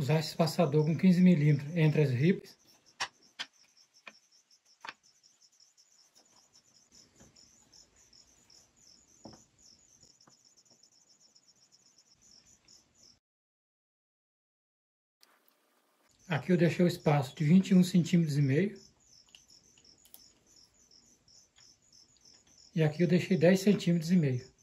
usar esse espaçador com 15 milímetros entre as ripas. Aqui eu deixei o espaço de 21 centímetros e meio. E aqui eu deixei 10 centímetros e meio.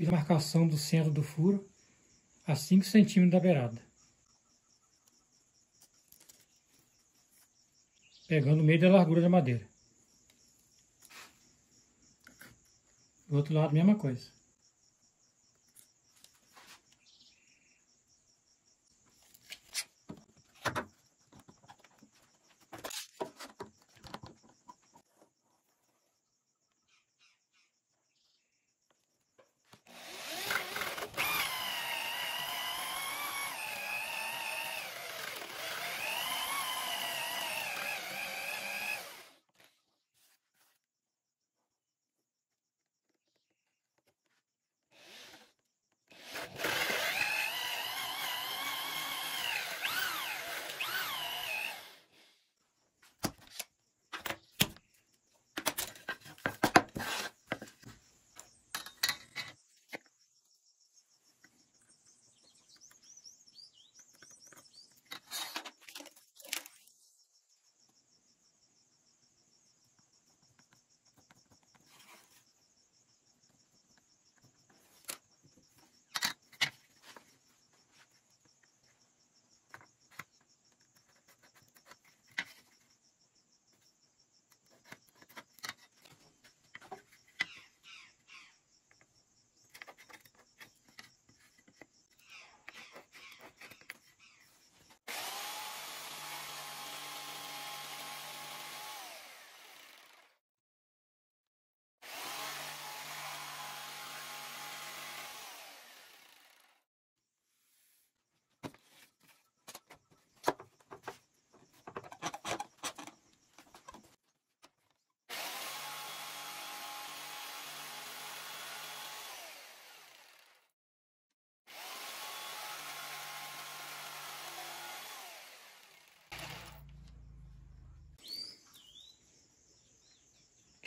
Fiz a marcação do centro do furo a 5 centímetros da beirada. Pegando o meio da largura da madeira. Do outro lado, mesma coisa.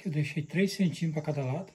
Eu deixei 3 centímetros para cada lado.